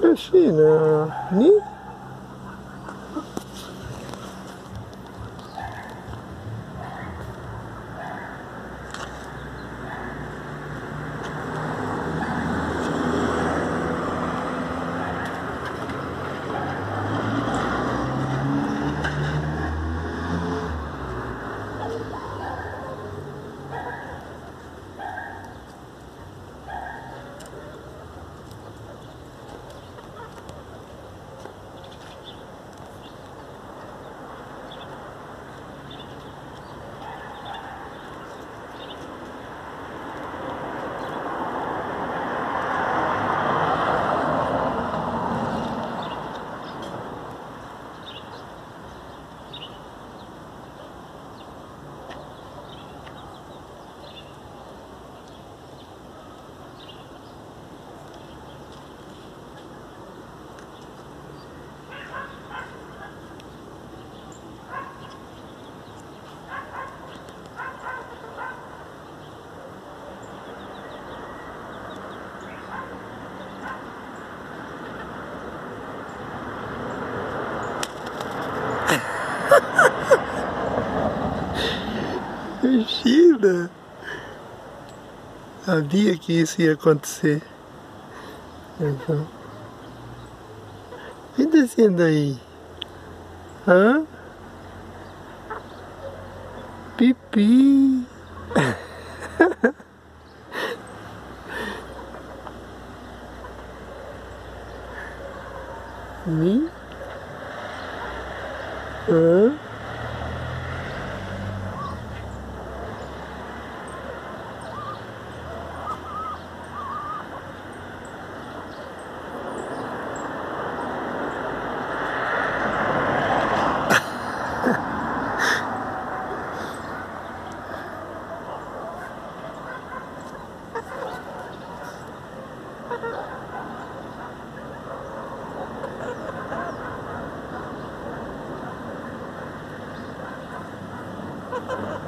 Cristina, ni? Imagina! Sabia que isso ia acontecer. Então. Vem descendo aí. Hã? Pipi. Me? Hã? Ha ha ha!